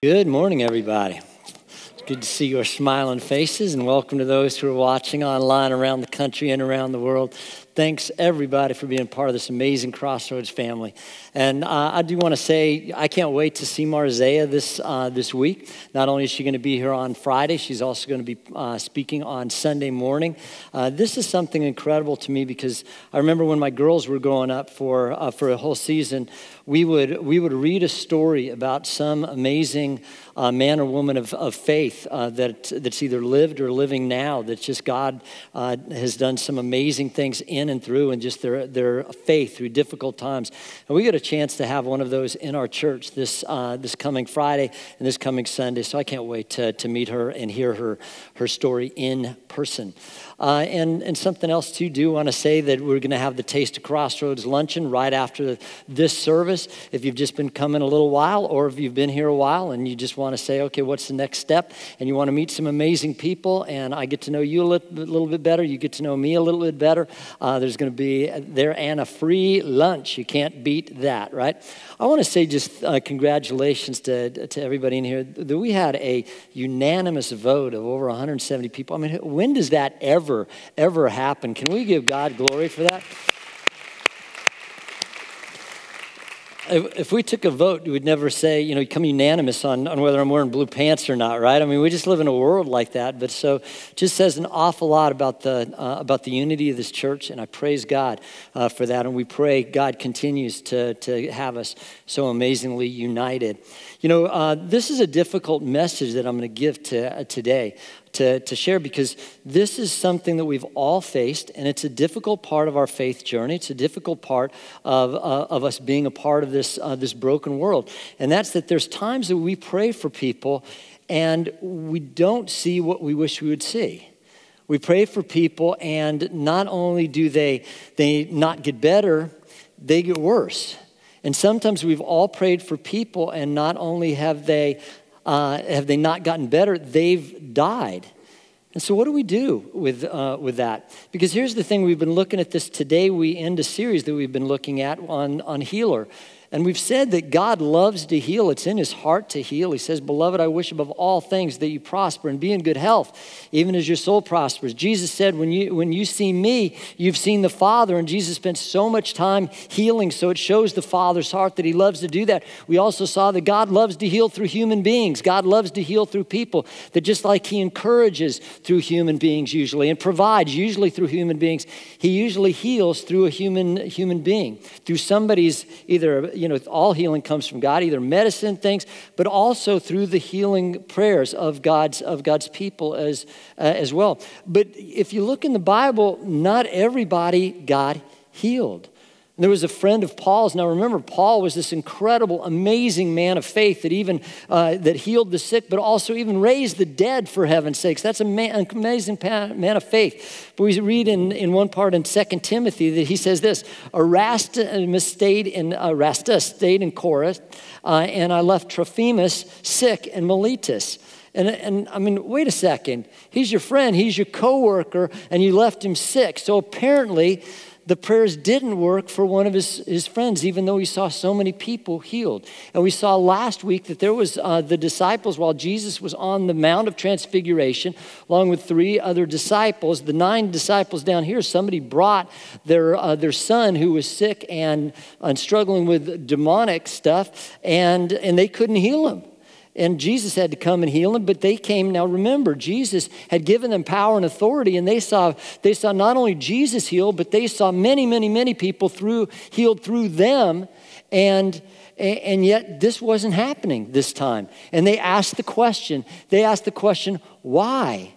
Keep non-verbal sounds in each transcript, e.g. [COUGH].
Good morning, everybody. It's good to see your smiling faces, and welcome to those who are watching online around the country and around the world. Thanks, everybody, for being part of this amazing Crossroads family. And uh, I do want to say, I can't wait to see Marzea this, uh, this week. Not only is she going to be here on Friday, she's also going to be uh, speaking on Sunday morning. Uh, this is something incredible to me because I remember when my girls were growing up for, uh, for a whole season, we would, we would read a story about some amazing uh, man or woman of, of faith uh, that, that's either lived or living now, that just God uh, has done some amazing things in and through, and just their, their faith through difficult times. And we get a chance to have one of those in our church this, uh, this coming Friday and this coming Sunday. So I can't wait to, to meet her and hear her, her story in person. Uh, and, and something else, too, do want to say that we're going to have the Taste of Crossroads luncheon right after this service. If you've just been coming a little while, or if you've been here a while and you just want to say, okay, what's the next step? And you want to meet some amazing people, and I get to know you a little, little bit better, you get to know me a little bit better. Uh, there's going to be there and a free lunch. You can't beat that, right? I want to say just uh, congratulations to, to everybody in here that we had a unanimous vote of over 170 people. I mean, when does that ever, ever happen? Can we give God glory for that? if, we took a vote, we'd never say, you know, come unanimous on, on whether I'm wearing blue pants or not, right? I mean, we just live in a world like that. But so just says an awful lot about the, uh, about the unity of this church, and I praise God uh, for that. And we pray God continues to, to have us so amazingly united. You know, uh, this is a difficult message that I'm going to give to, uh, today to, to share because this is something that we've all faced, and it's a difficult part of our faith journey. It's a difficult part of, uh, of us being a part of this, uh, this broken world. And that's that there's times that we pray for people and we don't see what we wish we would see. We pray for people, and not only do they, they not get better, they get worse. And sometimes we've all prayed for people, and not only have they uh, have they not gotten better? They've died. And so, what do we do with, uh, with that? Because here's the thing we've been looking at this today. We end a series that we've been looking at on, on healer. And we've said that God loves to heal. It's in his heart to heal. He says, Beloved, I wish above all things that you prosper and be in good health, even as your soul prospers. Jesus said, When you, when you see me, you've seen the Father. And Jesus spent so much time healing, so it shows the Father's heart that he loves to do that. We also saw that God loves to heal through human beings. God loves to heal through people, that just like he encourages through human beings usually and provides usually through human beings, he usually heals through a human, human being, through somebody's either you know, all healing comes from God, either medicine things, but also through the healing prayers of God's, of God's people as, uh, as well. But if you look in the Bible, not everybody got healed. And there was a friend of Paul's. Now remember, Paul was this incredible, amazing man of faith that even uh, that healed the sick, but also even raised the dead for heaven's sakes. That's an amazing man of faith. But we read in, in one part in 2 Timothy that he says this: Erastus stayed in Erastus stayed in Corinth, uh, and I left Trophimus sick in Miletus. And, and I mean, wait a second. He's your friend, he's your coworker, and you left him sick. So apparently, the prayers didn't work for one of his, his friends, even though he saw so many people healed. And we saw last week that there was uh, the disciples, while Jesus was on the Mount of Transfiguration, along with three other disciples, the nine disciples down here, somebody brought their, uh, their son who was sick and, and struggling with demonic stuff, and, and they couldn't heal him and Jesus had to come and heal them, but they came. Now remember, Jesus had given them power and authority, and they saw, they saw not only Jesus healed, but they saw many, many, many people through, healed through them. And, and yet this wasn't happening this time. And they asked the question, they asked the question, why?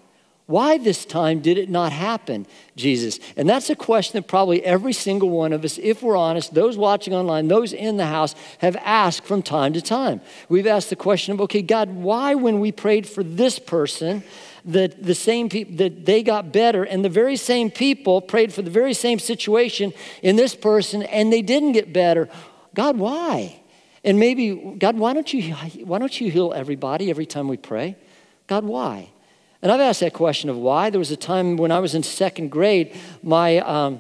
Why this time did it not happen, Jesus? And that's a question that probably every single one of us, if we're honest, those watching online, those in the house, have asked from time to time. We've asked the question of, okay, God, why when we prayed for this person, that the same people that they got better and the very same people prayed for the very same situation in this person and they didn't get better god why and maybe god why don't you why don't you heal everybody every time we pray god why and I've asked that question of why. There was a time when I was in second grade, my, um,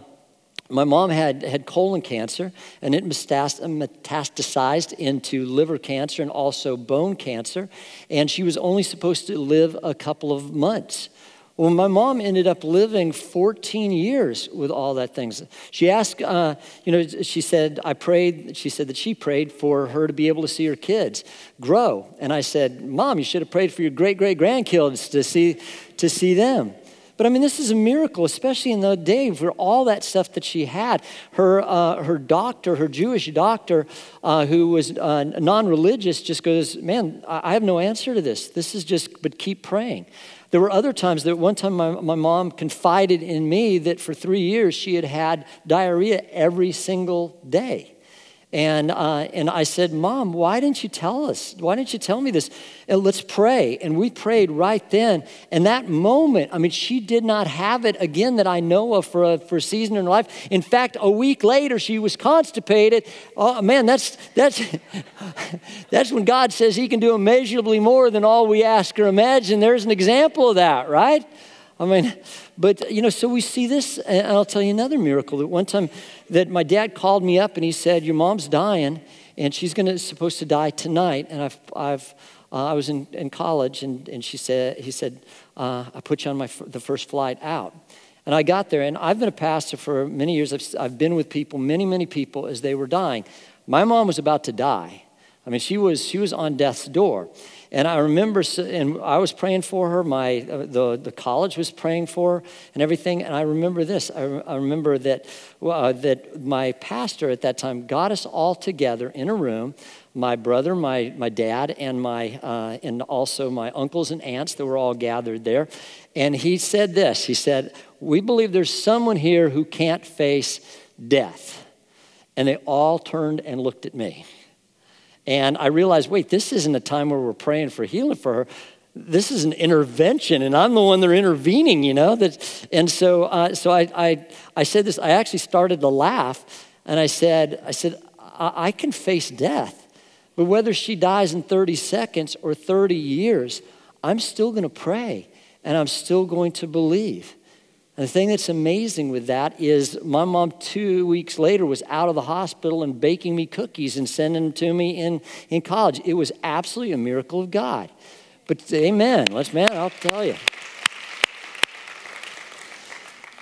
my mom had, had colon cancer and it metastasized into liver cancer and also bone cancer and she was only supposed to live a couple of months well, my mom ended up living 14 years with all that things. She asked, uh, you know, she said, I prayed, she said that she prayed for her to be able to see her kids grow. And I said, Mom, you should have prayed for your great great grandkids to see, to see them. But I mean, this is a miracle, especially in the day for all that stuff that she had. Her, uh, her doctor, her Jewish doctor, uh, who was uh, non religious, just goes, Man, I have no answer to this. This is just, but keep praying. There were other times that one time my, my mom confided in me that for three years she had had diarrhea every single day. And, uh, and I said, Mom, why didn't you tell us? Why didn't you tell me this? And let's pray. And we prayed right then. And that moment, I mean, she did not have it again that I know of for a, for a season in her life. In fact, a week later, she was constipated. Oh, man, that's, that's, [LAUGHS] that's when God says He can do immeasurably more than all we ask or imagine. There's an example of that, right? I mean, but you know, so we see this, and I'll tell you another miracle. That one time, that my dad called me up and he said, "Your mom's dying, and she's going to supposed to die tonight." And I've, I've, uh, I was in, in college, and, and she said, he said, uh, "I put you on my the first flight out." And I got there, and I've been a pastor for many years. I've, I've been with people, many, many people, as they were dying. My mom was about to die. I mean, she was she was on death's door. And I remember, and I was praying for her. My uh, the the college was praying for her and everything. And I remember this. I, I remember that uh, that my pastor at that time got us all together in a room. My brother, my my dad, and my uh, and also my uncles and aunts that were all gathered there. And he said this. He said, "We believe there's someone here who can't face death." And they all turned and looked at me. And I realized, wait, this isn't a time where we're praying for healing for her. This is an intervention, and I'm the one they're intervening, you know. That, and so, uh, so I, I, I said this. I actually started to laugh, and I said, I said, I, I can face death, but whether she dies in 30 seconds or 30 years, I'm still going to pray, and I'm still going to believe. And the thing that's amazing with that is my mom, two weeks later, was out of the hospital and baking me cookies and sending them to me in, in college. It was absolutely a miracle of God. But amen. Let's, man, I'll tell you.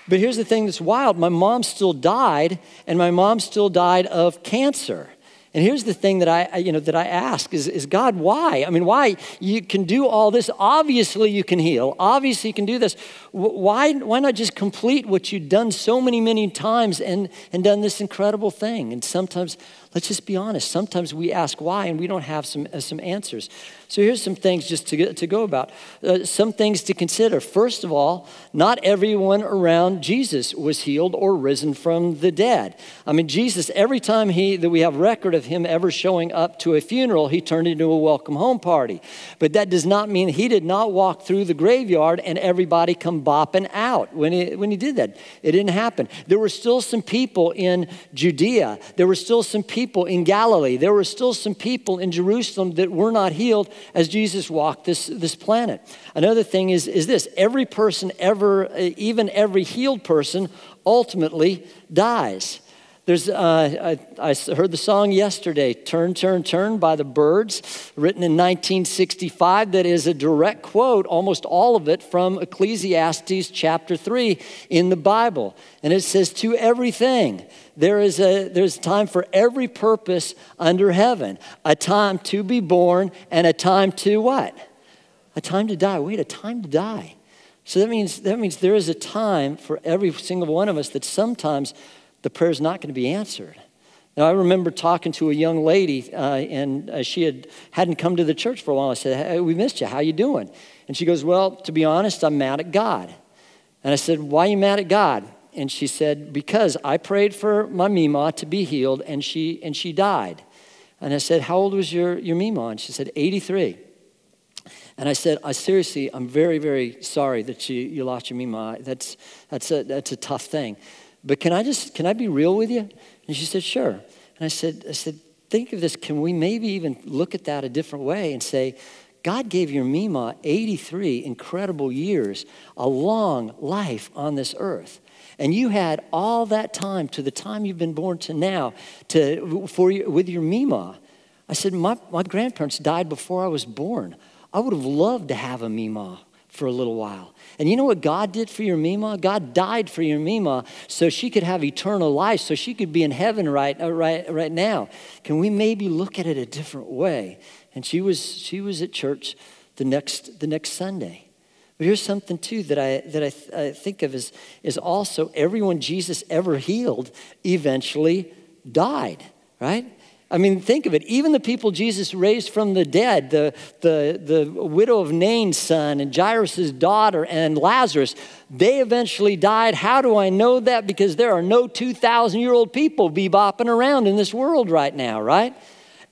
But here's the thing that's wild my mom still died, and my mom still died of cancer. And here's the thing that I, you know, that I ask is, is God, why? I mean, why? You can do all this. Obviously, you can heal. Obviously, you can do this. Why, why not just complete what you've done so many, many times and, and done this incredible thing? And sometimes let's just be honest. Sometimes we ask why and we don't have some, uh, some answers. So here's some things just to, get, to go about. Uh, some things to consider. First of all, not everyone around Jesus was healed or risen from the dead. I mean, Jesus, every time he, that we have record of him ever showing up to a funeral, he turned into a welcome home party. But that does not mean he did not walk through the graveyard and everybody come bopping out when he, when he did that. It didn't happen. There were still some people in Judea. There were still some people people in Galilee. There were still some people in Jerusalem that were not healed as Jesus walked this, this planet. Another thing is, is this every person ever, even every healed person, ultimately dies. There's, uh, I, I, heard the song yesterday, Turn, Turn, Turn by the Byrds, written in 1965, that is a direct quote, almost all of it, from Ecclesiastes chapter 3 in the Bible. And it says, To everything, there is a there's time for every purpose under heaven, a time to be born and a time to what? A time to die. Wait, a time to die. So that means that means there is a time for every single one of us that sometimes the prayer is not going to be answered. Now, I remember talking to a young lady, uh, and uh, she had, hadn't come to the church for a while. I said, hey, we missed you. How you doing? And she goes, well, to be honest, I'm mad at God. And I said, why are you mad at God? And she said, because I prayed for my Mima to be healed, and she, and she died. And I said, how old was your, your Mima? And she said, 83. And I said, I seriously, I'm very, very sorry that you, you lost your Mima. That's, that's, a, that's a tough thing. But can I just, can I be real with you? And she said, sure. And I said, I said, think of this. Can we maybe even look at that a different way and say, God gave your Mima 83 incredible years, a long life on this earth. And you had all that time to the time you've been born to now to, for your, with your Mima. I said, my, my grandparents died before I was born. I would have loved to have a Mima for a little while. And you know what God did for your Mima? God died for your Mima so she could have eternal life, so she could be in heaven right, uh, right, right now. Can we maybe look at it a different way? And she was, she was at church the next, the next Sunday. But here's something too that I that I, th- I, think of is, is also everyone Jesus ever healed eventually died, right? I mean, think of it. Even the people Jesus raised from the dead, the, the, the widow of Nain's son and Jairus' daughter and Lazarus, they eventually died. How do I know that? Because there are no 2,000 year old people bebopping around in this world right now, right?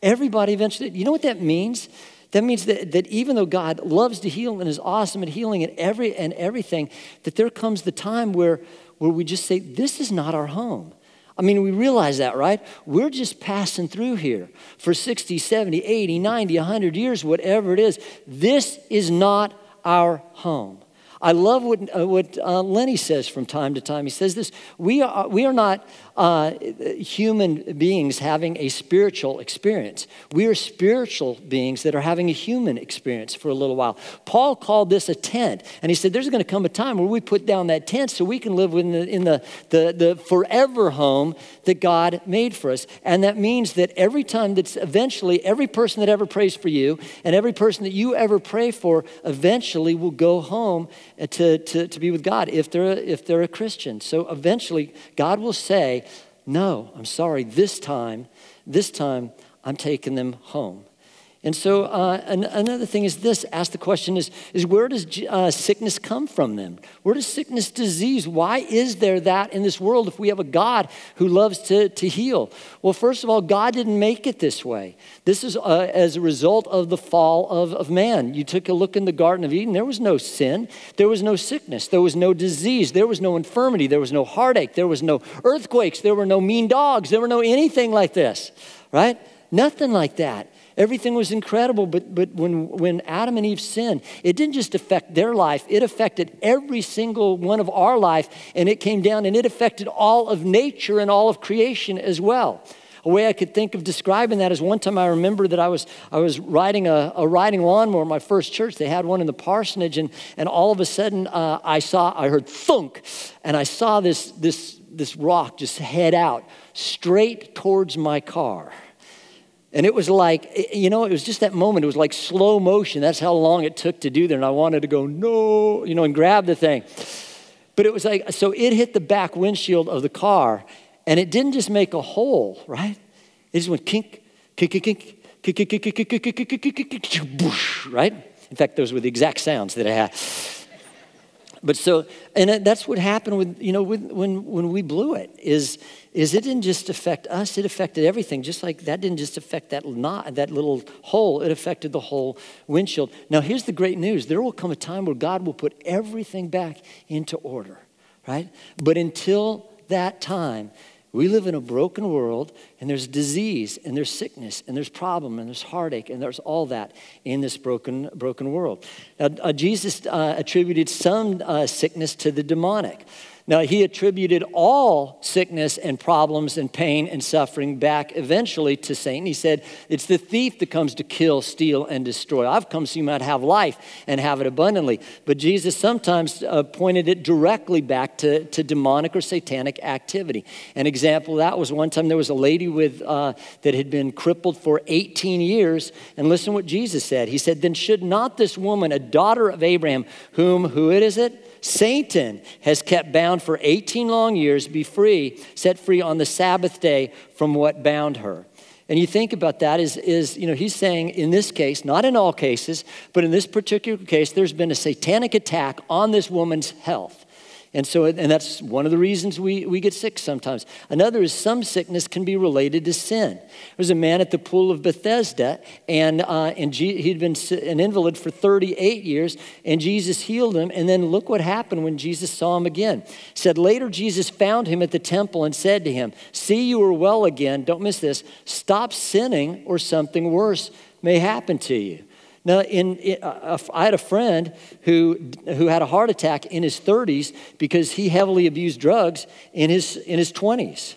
Everybody eventually, you know what that means? That means that, that even though God loves to heal and is awesome at healing and every and everything, that there comes the time where, where we just say, This is not our home. I mean, we realize that, right? We're just passing through here for 60, 70, 80, 90, 100 years, whatever it is. This is not our home. I love what, uh, what uh, Lenny says from time to time. He says this We are, we are not uh, human beings having a spiritual experience. We are spiritual beings that are having a human experience for a little while. Paul called this a tent, and he said there's going to come a time where we put down that tent so we can live in the, in the, the, the forever home that God made for us. And that means that every time that's eventually, every person that ever prays for you and every person that you ever pray for eventually will go home Uh, to, to, to be with God if they're, if they're a Christian. So eventually, God will say, no, I'm sorry, this time, this time, I'm taking them home. And so uh, an, another thing is this ask the question is, is where does uh, sickness come from then? Where does sickness, disease, why is there that in this world if we have a God who loves to, to heal? Well, first of all, God didn't make it this way. This is uh, as a result of the fall of, of man. You took a look in the Garden of Eden, there was no sin, there was no sickness, there was no disease, there was no infirmity, there was no heartache, there was no earthquakes, there were no mean dogs, there were no anything like this, right? Nothing like that. Everything was incredible, but, but when, when Adam and Eve sinned, it didn't just affect their life, it affected every single one of our life, and it came down and it affected all of nature and all of creation as well. A way I could think of describing that is one time I remember that I was, I was riding a, a riding lawnmower in my first church. They had one in the parsonage, and, and all of a sudden uh, I saw, I heard thunk, and I saw this, this, this rock just head out straight towards my car. And it was like, you know, it was just that moment. It was like slow motion. That's how long it took to do that. And I wanted to go, no, you know, and grab the thing. But it was like, so it hit the back windshield of the car, and it didn't just make a hole, right? It just went kink, kink, kink, kink, kink, kink, kink, kink, kink, kink, kink, kink, right? In fact, those were the exact sounds that I had. But so, and that's what happened with, you know, when, when we blew it, is, is it didn't just affect us, it affected everything. Just like that didn't just affect that, knot, that little hole, it affected the whole windshield. Now, here's the great news there will come a time where God will put everything back into order, right? But until that time, we live in a broken world, and there's disease, and there's sickness, and there's problem, and there's heartache, and there's all that in this broken, broken world. Now, uh, Jesus uh, attributed some uh, sickness to the demonic. Now, he attributed all sickness and problems and pain and suffering back eventually to Satan. He said, It's the thief that comes to kill, steal, and destroy. I've come so you might have life and have it abundantly. But Jesus sometimes uh, pointed it directly back to, to demonic or satanic activity. An example of that was one time there was a lady with, uh, that had been crippled for 18 years. And listen what Jesus said. He said, Then should not this woman, a daughter of Abraham, whom, who it is it? Satan has kept bound for 18 long years be free, set free on the Sabbath day from what bound her. And you think about that is, is, you know, he's saying in this case, not in all cases, but in this particular case, there's been a satanic attack on this woman's health. And so, and that's one of the reasons we, we get sick sometimes. Another is some sickness can be related to sin. There was a man at the pool of Bethesda, and, uh, and G, he'd been an invalid for 38 years, and Jesus healed him. And then look what happened when Jesus saw him again. said, Later, Jesus found him at the temple and said to him, See, you are well again. Don't miss this. Stop sinning, or something worse may happen to you. Now, in, in uh, I had a friend who, who had a heart attack in his 30s because he heavily abused drugs in his, in his 20s.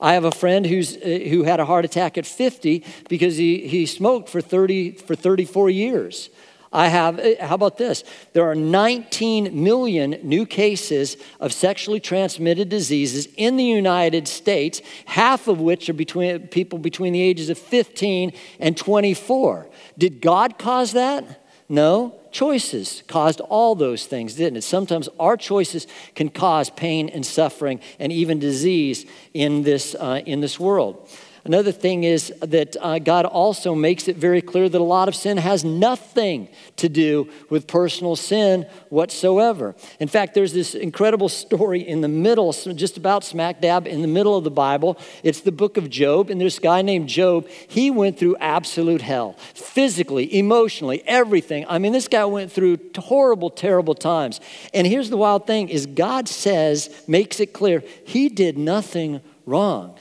I have a friend who's, uh, who had a heart attack at 50 because he, he smoked for, 30, for 34 years. I have, uh, how about this? There are 19 million new cases of sexually transmitted diseases in the United States, half of which are between people between the ages of 15 and 24. Did God cause that? No. Choices caused all those things, didn't it? Sometimes our choices can cause pain and suffering and even disease in this, uh, in this world. Another thing is that uh, God also makes it very clear that a lot of sin has nothing to do with personal sin whatsoever. In fact, there's this incredible story in the middle, just about smack dab in the middle of the Bible. It's the book of Job, and a guy named Job. He went through absolute hell, physically, emotionally, everything. I mean, this guy went through horrible, terrible times. And here's the wild thing is God says, makes it clear, he did nothing wrong.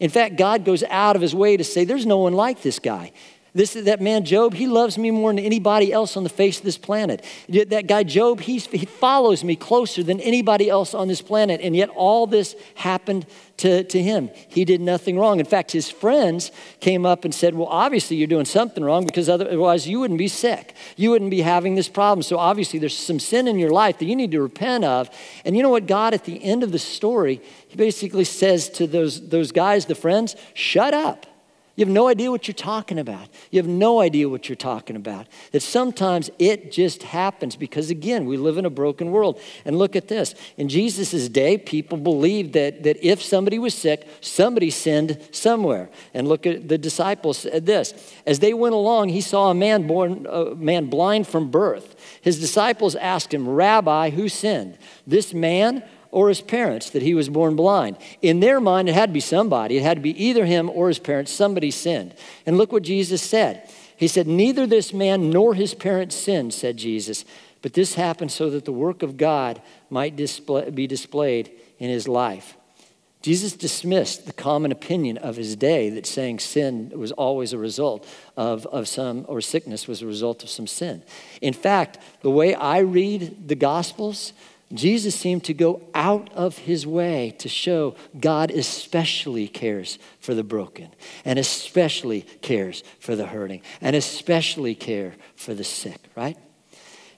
In fact, God goes out of his way to say, There's no one like this guy. This that man Job, he loves me more than anybody else on the face of this planet. That guy Job, he follows me closer than anybody else on this planet, and yet all this happened to, to him. He did nothing wrong. In fact, his friends came up and said, Well, obviously you're doing something wrong because otherwise you wouldn't be sick. You wouldn't be having this problem. So obviously there's some sin in your life that you need to repent of. And you know what? God, at the end of the story, he basically says to those, those guys, the friends, shut up. You have no idea what you're talking about. You have no idea what you're talking about. That sometimes it just happens because, again, we live in a broken world. And look at this. In Jesus' day, people believed that, that if somebody was sick, somebody sinned somewhere. And look at the disciples said this. As they went along, he saw a man born, a man blind from birth. His disciples asked him, Rabbi, who sinned? This man or his parents that he was born blind. In their mind, it had to be somebody. It had to be either him or his parents. Somebody sinned. And look what Jesus said. He said, Neither this man nor his parents sinned, said Jesus, but this happened so that the work of God might display, be displayed in his life. Jesus dismissed the common opinion of his day that saying sin was always a result of, of some, or sickness was a result of some sin. In fact, the way I read the Gospels, Jesus seemed to go out of his way to show God especially cares for the broken, and especially cares for the hurting, and especially care for the sick, right?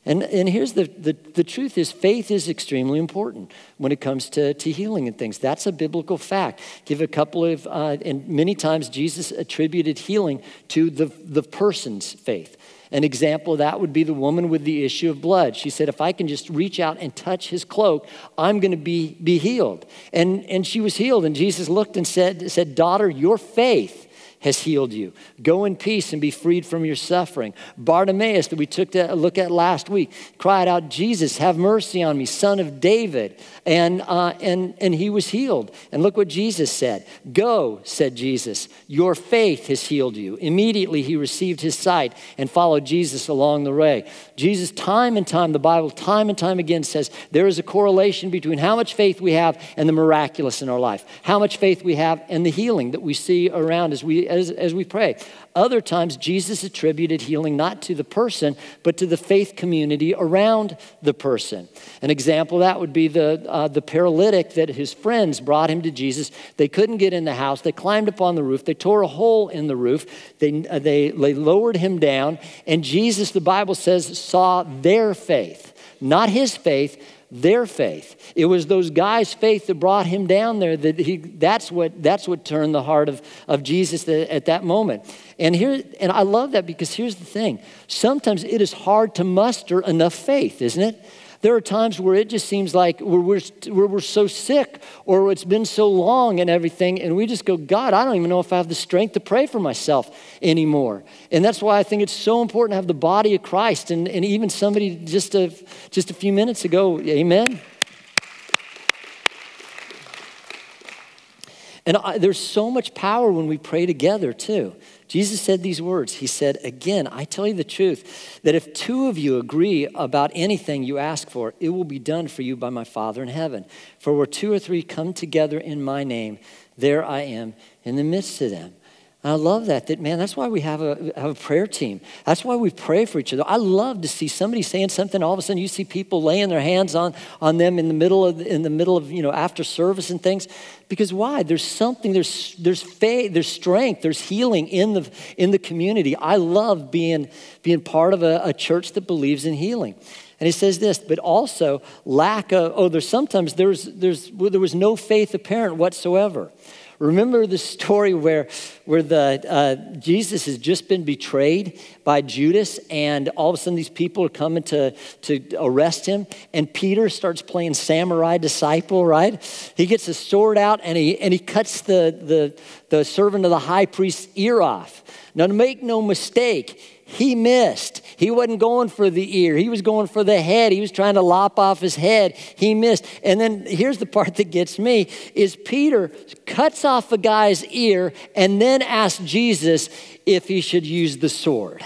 And, and here's the, the, the truth is faith is extremely important when it comes to, to healing and things. That's a biblical fact. Give a couple of, uh, and many times Jesus attributed healing to the, the person's faith. An example of that would be the woman with the issue of blood. She said, If I can just reach out and touch his cloak, I'm going to be, be healed. And, and she was healed. And Jesus looked and said, said, Daughter, your faith has healed you. Go in peace and be freed from your suffering. Bartimaeus, that we took a look at last week, cried out, Jesus, have mercy on me, son of David. And, uh, and, and he was healed. And look what Jesus said Go, said Jesus, your faith has healed you. Immediately he received his sight and followed Jesus along the way. Jesus, time and time, the Bible, time and time again says there is a correlation between how much faith we have and the miraculous in our life, how much faith we have and the healing that we see around as we as, as we pray. Other times, Jesus attributed healing not to the person, but to the faith community around the person. An example that would be the, uh, the paralytic that his friends brought him to Jesus. They couldn't get in the house. They climbed up on the roof. They tore a hole in the roof. They, uh, they, they lowered him down. And Jesus, the Bible says, saw their faith, not his faith their faith. It was those guys' faith that brought him down there. That he, that's, what, that's what turned the heart of, of Jesus at that moment. And, here, and I love that because here's the thing sometimes it is hard to muster enough faith, isn't it? There are times where it just seems like we're, we're, we're so sick or it's been so long and everything, and we just go, God, I don't even know if I have the strength to pray for myself anymore. And that's why I think it's so important to have the body of Christ. And, and even somebody just a, just a few minutes ago, amen. And I, there's so much power when we pray together, too. Jesus said these words. He said, Again, I tell you the truth, that if two of you agree about anything you ask for, it will be done for you by my Father in heaven. For where two or three come together in my name, there I am in the midst of them. I love that, that man, that's why we have a, have a prayer team. That's why we pray for each other. I love to see somebody saying something, all of a sudden you see people laying their hands on, on them in the middle of, in the middle of, you know, after service and things. Because why? There's something, there's, there's faith, there's strength, there's healing in the, in the community. I love being, being part of a, a church that believes in healing. And he says this, but also lack of, oh, there's sometimes there's, there's, there was no faith apparent whatsoever. Remember the story where, where the, uh, Jesus has just been betrayed by Judas, and all of a sudden these people are coming to, to arrest him, and Peter starts playing samurai disciple, right? He gets a sword out and he, and he cuts the, the, the servant of the high priest's ear off. Now, to make no mistake, he missed. He wasn't going for the ear. He was going for the head. He was trying to lop off his head. He missed. And then here's the part that gets me is Peter cuts off a guy's ear and then asks Jesus if he should use the sword.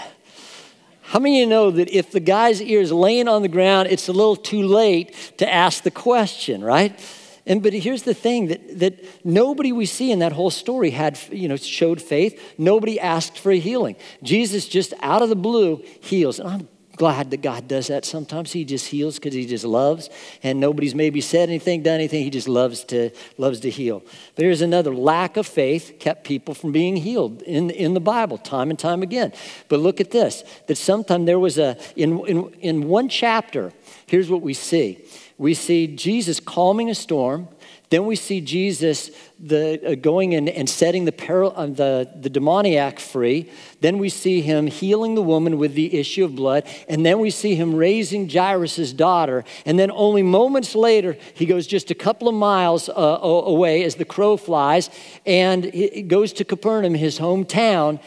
How many of you know that if the guy's ear is laying on the ground, it's a little too late to ask the question, right? And but here's the thing that, that nobody we see in that whole story had, you know, showed faith. Nobody asked for a healing. Jesus just out of the blue heals. And I'm glad that God does that sometimes. He just heals because he just loves. And nobody's maybe said anything, done anything. He just loves to loves to heal. But here's another lack of faith kept people from being healed in, in the Bible time and time again. But look at this that sometime there was a in, in, in one chapter, here's what we see we see Jesus calming a storm. Then we see Jesus the, uh, going in and setting the, peril, uh, the, the demoniac free. Then we see him healing the woman with the issue of blood. And then we see him raising Jairus' daughter. And then only moments later, he goes just a couple of miles uh, away as the crow flies and he goes to Capernaum, his hometown,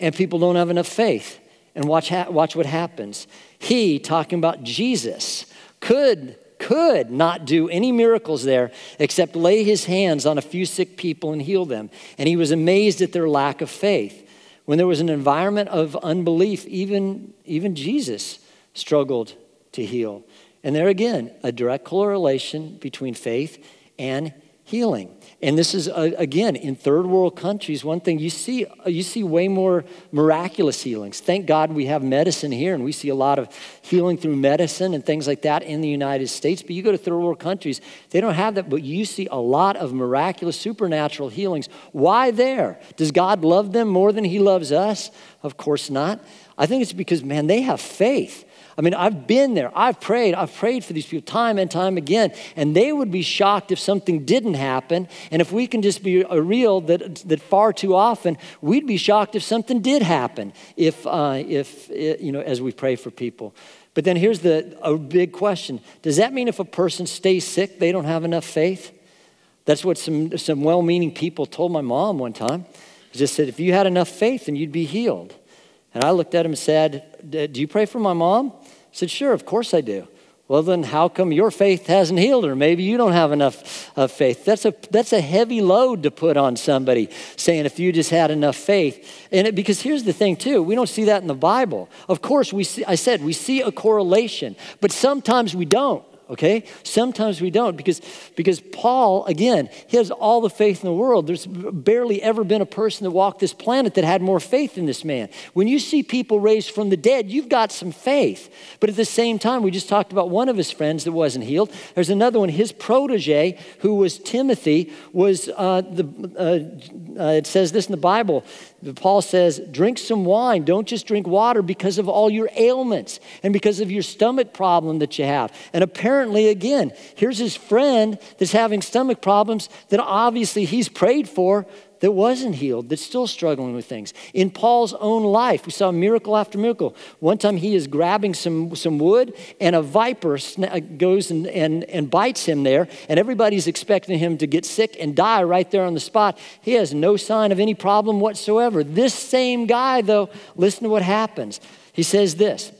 and people don't have enough faith. And watch, ha- watch what happens. He, talking about Jesus, could could not do any miracles there except lay his hands on a few sick people and heal them. And he was amazed at their lack of faith. When there was an environment of unbelief, even, even Jesus struggled to heal. And there again, a direct correlation between faith and healing. And this is, uh, again, in third world countries, one thing you see, uh, you see way more miraculous healings. Thank God we have medicine here, and we see a lot of healing through medicine and things like that in the United States. But you go to third world countries, they don't have that, but you see a lot of miraculous, supernatural healings. Why there? Does God love them more than He loves us? Of course not. I think it's because, man, they have faith. I mean, I've been there. I've prayed. I've prayed for these people time and time again. And they would be shocked if something didn't happen. And if we can just be real that, that far too often, we'd be shocked if something did happen, if, uh, if you know, as we pray for people. But then here's the a big question Does that mean if a person stays sick, they don't have enough faith? That's what some, some well meaning people told my mom one time. Just said, if you had enough faith, then you'd be healed. And I looked at him and said, Do you pray for my mom? Said, Sure, of course I do. Well, then how come your faith hasn't healed her? Maybe you don't have enough of faith. That's a, that's a heavy load to put on somebody saying if you just had enough faith. And it, because here's the thing, too, we don't see that in the Bible. Of course, we see, I said we see a correlation, but sometimes we don't okay? Sometimes we don't because, because Paul, again, he has all the faith in the world. There's barely ever been a person that walked this planet that had more faith than this man. When you see people raised from the dead, you've got some faith. But at the same time, we just talked about one of his friends that wasn't healed. There's another one, his protege, who was Timothy, was uh, the, uh, uh, it says this in the Bible Paul says, drink some wine. Don't just drink water because of all your ailments and because of your stomach problem that you have. And apparently, again, here's his friend that's having stomach problems that obviously he's prayed for, that wasn't healed, that's still struggling with things. In Paul's own life, we saw miracle after miracle. One time he is grabbing some, some wood, and a viper uh, goes and, and, and bites him there, and everybody's expecting him to get sick and die right there on the spot. He has no sign of any problem whatsoever. This same guy, though, listen to what happens. He says this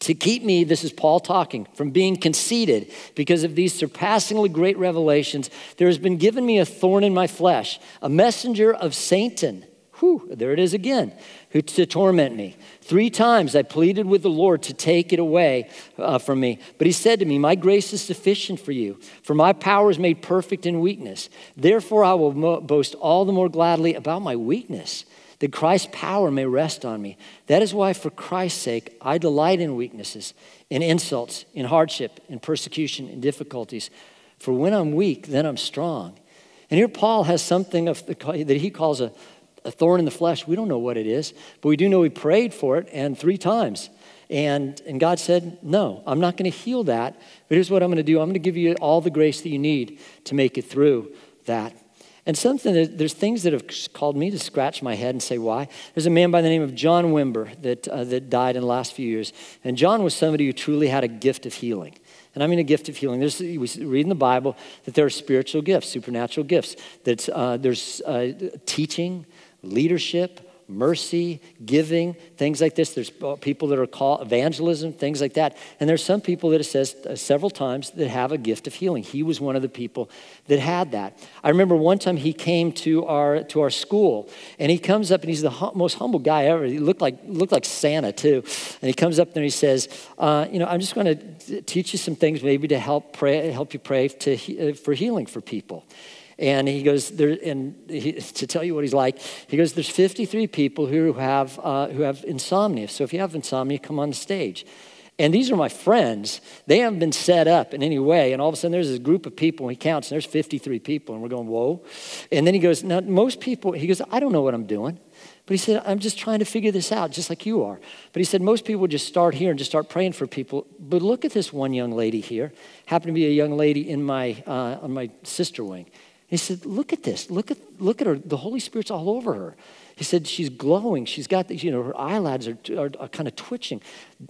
to keep me, this is Paul talking, from being conceited because of these surpassingly great revelations, there has been given me a thorn in my flesh, a messenger of Satan. Whew, there it is again, who to torment me. Three times I pleaded with the Lord to take it away uh, from me. But he said to me, My grace is sufficient for you, for my power is made perfect in weakness. Therefore, I will boast all the more gladly about my weakness, that Christ's power may rest on me. That is why, for Christ's sake, I delight in weaknesses, in insults, in hardship, in persecution, in difficulties. For when I'm weak, then I'm strong. And here Paul has something of the, that he calls a a thorn in the flesh. We don't know what it is, but we do know he prayed for it and three times. And, and God said, No, I'm not going to heal that. But here's what I'm going to do I'm going to give you all the grace that you need to make it through that. And something that, there's things that have called me to scratch my head and say why. There's a man by the name of John Wimber that, uh, that died in the last few years. And John was somebody who truly had a gift of healing. And I mean a gift of healing. There's, we read in the Bible that there are spiritual gifts, supernatural gifts. That uh, there's uh, teaching, leadership, mercy, giving, things like this. There's people that are called evangelism, things like that. And there's some people that it says uh, several times that have a gift of healing. He was one of the people that had that. I remember one time he came to our to our school, and he comes up and he's the hum, most humble guy ever. He looked like looked like Santa too. And he comes up there and he says, uh, "You know, I'm just going to teach you some things maybe to help pray, help you pray to, uh, for healing for people." And he goes, there, and he, [LAUGHS] to tell you what he's like, he goes, there's 53 people who have, uh, who have insomnia. So if you have insomnia, come on stage. And these are my friends. They haven't been set up in any way. And all of a sudden, there's this group of people, and he counts, and there's 53 people. And we're going, whoa. And then he goes, now, most people, he goes, I don't know what I'm doing. But he said, I'm just trying to figure this out, just like you are. But he said, most people just start here and just start praying for people. But look at this one young lady here. Happened to be a young lady in my, uh, on my sister wing. He said, Look at this. Look at, look at her. The Holy Spirit's all over her. He said, She's glowing. She's got, the, you know, her eyelids are, are, are kind of twitching.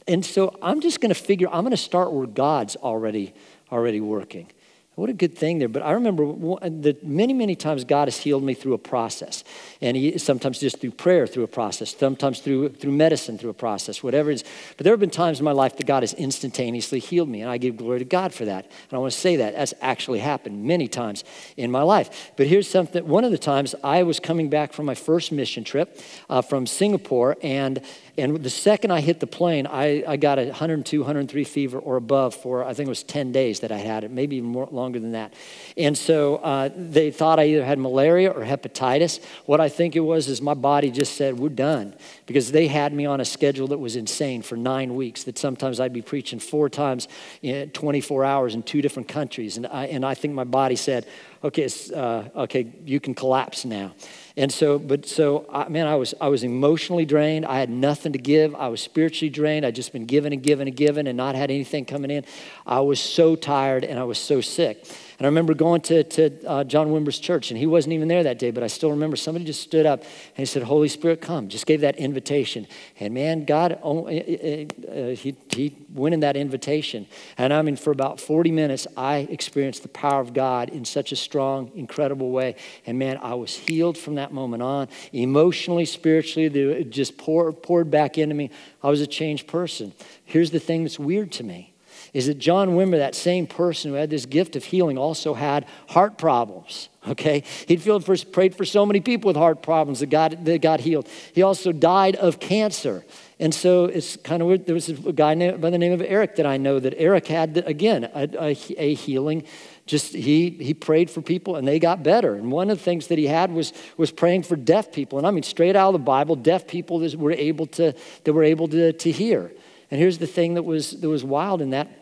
And so I'm just going to figure, I'm going to start where God's already, already working. What a good thing there. But I remember that many, many times God has healed me through a process. And he, sometimes just through prayer through a process, sometimes through, through medicine through a process, whatever it is. But there have been times in my life that God has instantaneously healed me. And I give glory to God for that. And I want to say that. That's actually happened many times in my life. But here's something one of the times I was coming back from my first mission trip uh, from Singapore. And and the second I hit the plane, I, I got a 102, 103 fever or above for, I think it was 10 days that I had it, maybe even more, longer than that. And so uh, they thought I either had malaria or hepatitis. What I think it was is my body just said, we're done. Because they had me on a schedule that was insane for nine weeks, that sometimes I'd be preaching four times in 24 hours in two different countries. And I, and I think my body said, okay, uh, okay, you can collapse now. And so, but so, I, man, I was, I was emotionally drained. I had nothing to give. I was spiritually drained. I'd just been given and given and given and not had anything coming in. I was so tired and I was so sick. And I remember going to, to uh, John Wimber's church, and he wasn't even there that day, but I still remember somebody just stood up and he said, Holy Spirit, come. Just gave that invitation. And man, God, oh, uh, uh, he, he went in that invitation. And I mean, for about 40 minutes, I experienced the power of God in such a strong, incredible way. And man, I was healed from that moment on. Emotionally, spiritually, it just poured, poured back into me. I was a changed person. Here's the thing that's weird to me is that John Wimber, that same person who had this gift of healing, also had heart problems. [LAUGHS] Okay, he'd for, prayed for so many people with heart problems that got that got healed. He also died of cancer, and so it's kind of weird. There was a guy by the name of Eric that I know that Eric had again a, a, a healing just he he prayed for people and they got better and one of the things that he had was was praying for deaf people and i mean straight out of the bible deaf people that were able to that were able to, to hear and here's the thing that was that was wild in that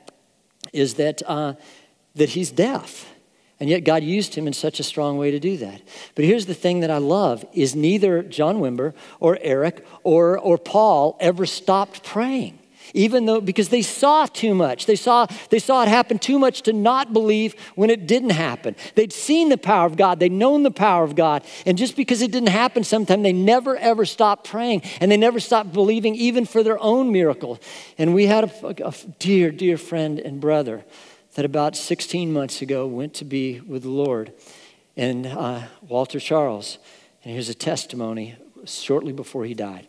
is that, uh, that he's deaf. And yet God used him in such a strong way to do that. But here's the thing that I love is neither John Wimber or Eric or, or Paul ever stopped praying. Even though, because they saw too much. They saw, they saw it happen too much to not believe when it didn't happen. They'd seen the power of God, they'd known the power of God. And just because it didn't happen sometime, they never ever stopped praying and they never stopped believing, even for their own miracle. And we had a, a dear, dear friend and brother that about 16 months ago went to be with the Lord, and uh, Walter Charles. And here's a testimony shortly before he died.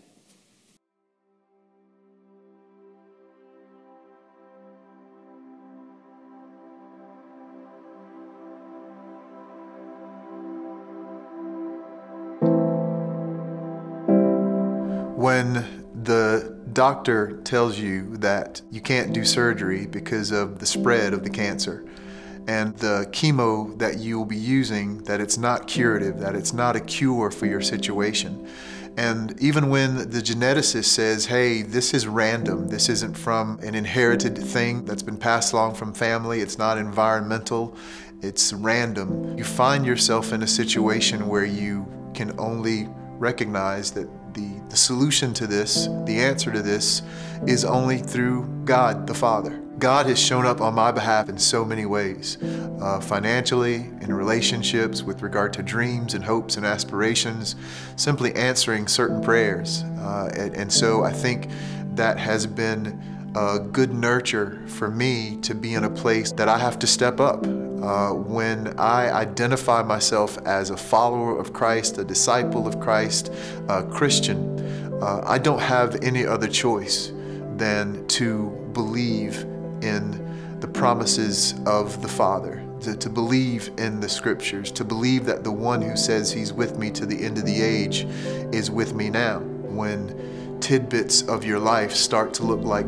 When the doctor tells you that you can't do surgery because of the spread of the cancer, and the chemo that you'll be using, that it's not curative, that it's not a cure for your situation. And even when the geneticist says, hey, this is random, this isn't from an inherited thing that's been passed along from family, it's not environmental, it's random, you find yourself in a situation where you can only recognize that the, the solution to this, the answer to this, is only through God the Father. God has shown up on my behalf in so many ways uh, financially, in relationships, with regard to dreams and hopes and aspirations, simply answering certain prayers. Uh, and, and so I think that has been a good nurture for me to be in a place that I have to step up. Uh, when I identify myself as a follower of Christ, a disciple of Christ, a Christian, uh, I don't have any other choice than to believe in the promises of the Father, to, to, believe in the scriptures, to believe that the one who says he's with me to the end of the age is with me now. When tidbits of your life start to look like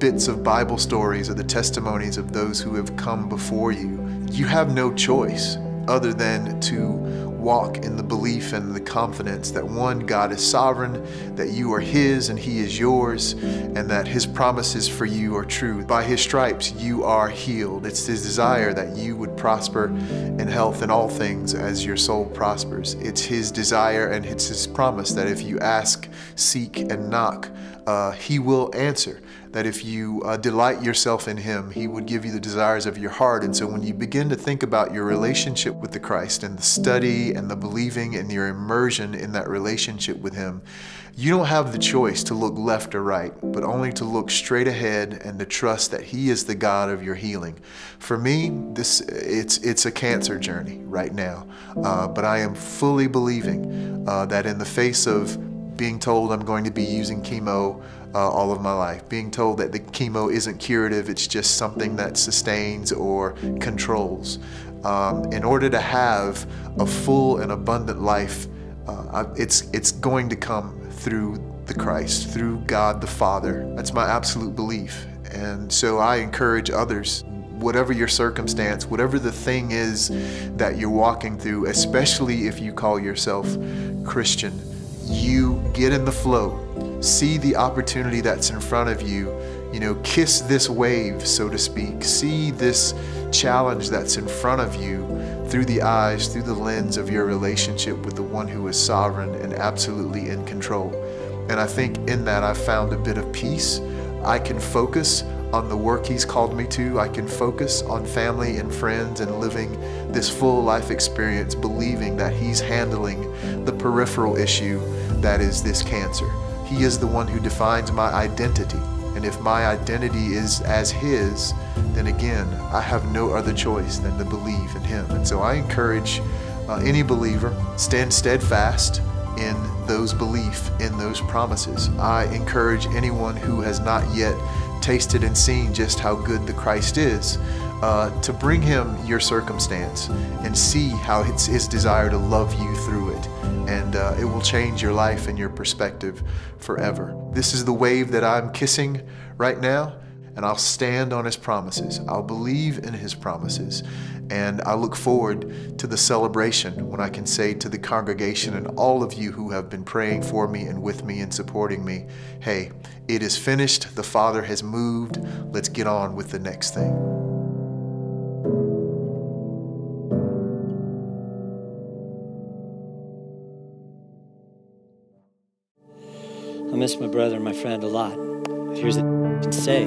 bits of Bible stories or the testimonies of those who have come before you, you have no choice other than to walk in the belief and the confidence that one, God is sovereign, that you are His and He is yours, and that His promises for you are true. By His stripes, you are healed. It's His desire that you would prosper in health in all things as your soul prospers. It's His desire and it's His promise that if you ask, seek, and knock, uh, He will answer that if you uh, delight yourself in Him, He would give you the desires of your heart. And so when you begin to think about your relationship with the Christ and the study and the believing and your immersion in that relationship with Him, you don't have the choice to look left or right, but only to look straight ahead and to trust that He is the God of your healing. For me, this it's it's a cancer journey right now, uh, but I am fully believing uh, that in the face of being told I'm going to be using chemo uh, all of my life, being told that the chemo isn't curative, it's just something that sustains or controls. Um, in order to have a full and abundant life, uh, it's, it's going to come through the Christ, through God the Father. That's my absolute belief. And so I encourage others whatever your circumstance, whatever the thing is that you're walking through, especially if you call yourself Christian, you get in the flow. See the opportunity that's in front of you. You know, kiss this wave, so to speak. See this challenge that's in front of you through the eyes, through the lens of your relationship with the one who is sovereign and absolutely in control. And I think in that I've found a bit of peace. I can focus on the work He's called me to. I can focus on family and friends and living this full life experience, believing that He's handling the peripheral issue that is this cancer. He is the one who defines my identity. And if my identity is as His, then again, I have no other choice than to believe in Him. And so I encourage uh, any believer, stand steadfast in those belief, in those promises. I encourage anyone who has not yet tasted and seen just how good the Christ is, uh, to bring him your circumstance and see how it's his desire to love you through it. And uh, it will change your life and your perspective forever. This is the wave that I'm kissing right now, and I'll stand on his promises. I'll believe in his promises. And I look forward to the celebration when I can say to the congregation and all of you who have been praying for me and with me and supporting me, hey, it is finished. The Father has moved. Let's get on with the next thing. Miss my brother and my friend a lot. Here's what I can say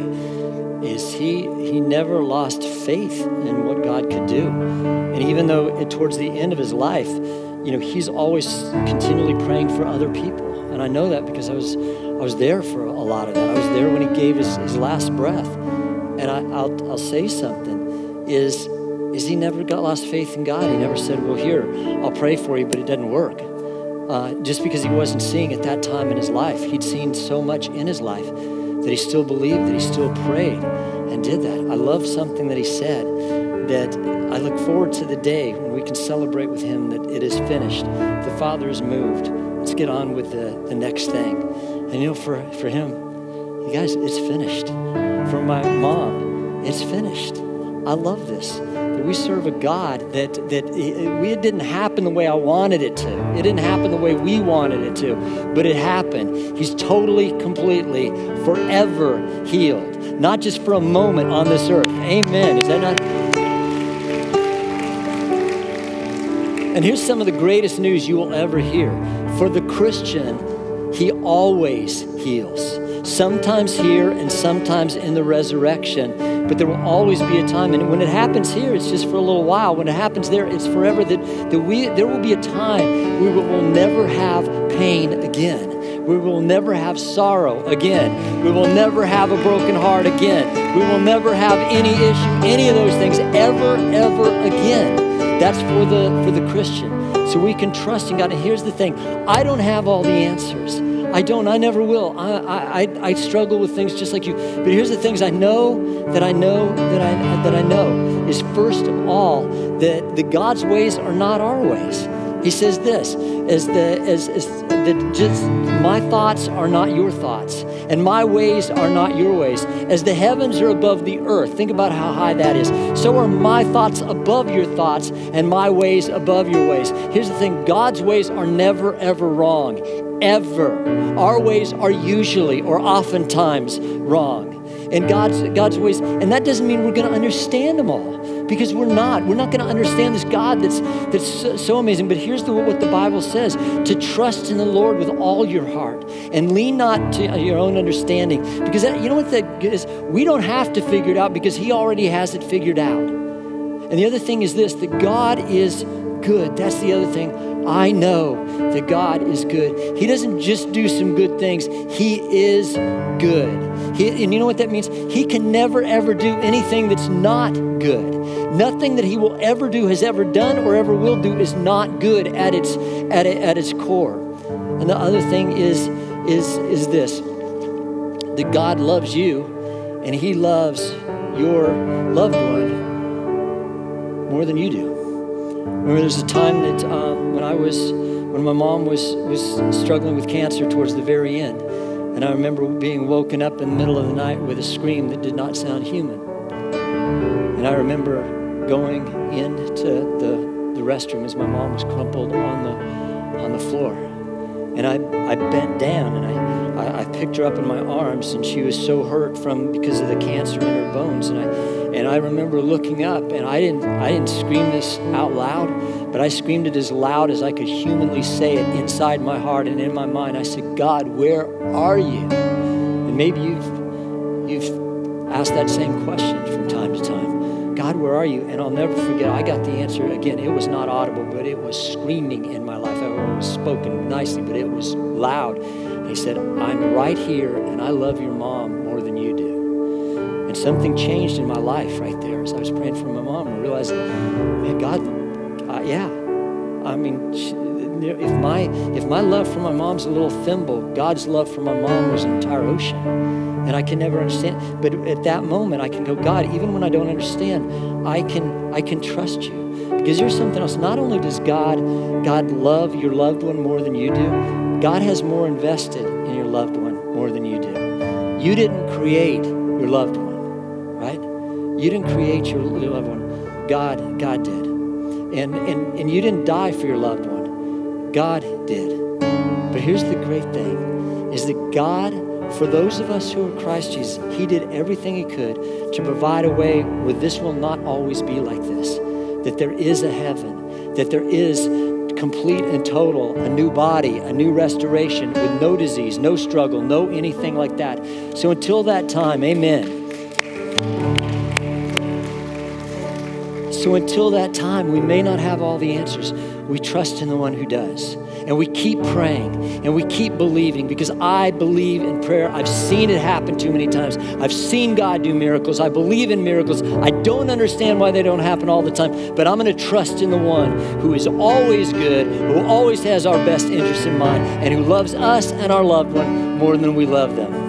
is he he never lost faith in what God could do. And even though it, towards the end of his life, you know, he's always continually praying for other people. And I know that because I was I was there for a lot of that. I was there when he gave his, his last breath. And I, will I'll say something is, is he never got lost faith in God. He never said, well, here, I'll pray for you, but it doesn't work. Uh, just because he wasn't seeing at that time in his life. He'd seen so much in his life that he still believed, that he still prayed and did that. I love something that he said that I look forward to the day when we can celebrate with him that it is finished. The Father is moved let's get on with the, the next thing. And you know, for, for him, you guys, it's finished. For my mom, it's finished. I love this. That we serve a God that, that it, it didn't happen the way I wanted it to. It didn't happen the way we wanted it to, but it happened. He's totally, completely, forever healed. Not just for a moment on this earth. Amen. Is that not? And here's some of the greatest news you will ever hear. For the Christian, he always heals. Sometimes here and sometimes in the resurrection. But there will always be a time. And when it happens here, it's just for a little while. When it happens there, it's forever. That, that we, there will be a time we will never have pain again. We will never have sorrow again. We will never have a broken heart again. We will never have any issue, any of those things ever, ever again. That's for the for the Christian. So we can trust in God. And here's the thing: I don't have all the answers. I don't. I never will. I, I, I struggle with things just like you. But here's the things I know that I know that I that I know is first of all that the God's ways are not our ways. He says this as the as, as the just my thoughts are not your thoughts and my ways are not your ways as the heavens are above the earth think about how high that is so are my thoughts above your thoughts and my ways above your ways here's the thing god's ways are never ever wrong ever our ways are usually or oftentimes wrong and God's, God's ways. And that doesn't mean we're going to understand them all because we're not. We're not going to understand this God that's, that's so, so amazing. But here's the, what the Bible says to trust in the Lord with all your heart and lean not to your own understanding. Because that, you know what that is? We don't have to figure it out because He already has it figured out. And the other thing is this that God is good. That's the other thing. I know that God is good. He doesn't just do some good things, He is good. He, and you know what that means? He can never, ever do anything that's not good. Nothing that he will ever do, has ever done, or ever will do is not good at its, at, it, at its core. And the other thing is, is, is this that God loves you and he loves your loved one more than you do. Remember, there's a time that um, when I was, when my mom was, was struggling with cancer towards the very end. And I remember being woken up in the middle of the night with a scream that did not sound human. And I remember going into the, the restroom as my mom was crumpled on the, on the floor. And I, I bent down and I, I, I picked her up in my arms, and she was so hurt from because of the cancer in her bones. And I, and I remember looking up, and I didn't, I didn't scream this out loud, but I screamed it as loud as I could humanly say it inside my heart and in my mind. I said, God, where are you? And maybe you've, you've asked that same question from time to time. God, where are you? And I'll never forget, I got the answer again. It was not audible, but it was screaming in my life. It was spoken nicely, but it was loud. He said, I'm right here, and I love your mom more than you do. And something changed in my life right there as I was praying for my mom and realized, man, God, uh, yeah. I mean, if my if my love for my mom's a little thimble, God's love for my mom was an entire ocean, and I can never understand. But at that moment, I can go, God, even when I don't understand, I can I can trust you because there's something else. Not only does God God love your loved one more than you do, God has more invested in your loved one more than you do. You didn't create your loved one right? You didn't create your, loved one. God, God did. And, and, and you didn't die for your loved one. God did. But here's the great thing is that God, for those of us who are Christ Jesus, He did everything He could to provide a way where this will not always be like this. That there is a heaven, that there is complete and total, a new body, a new restoration with no disease, no struggle, no anything like that. So until that time, amen. So until that time, we may not have all the answers. We trust in the one who does. And we keep praying and we keep believing because I believe in prayer. I've seen it happen too many times. I've seen God do miracles. I believe in miracles. I don't understand why they don't happen all the time, but I'm going to trust in the one who is always good, who always has our best interests in mind, and who loves us and our loved one more than we love them.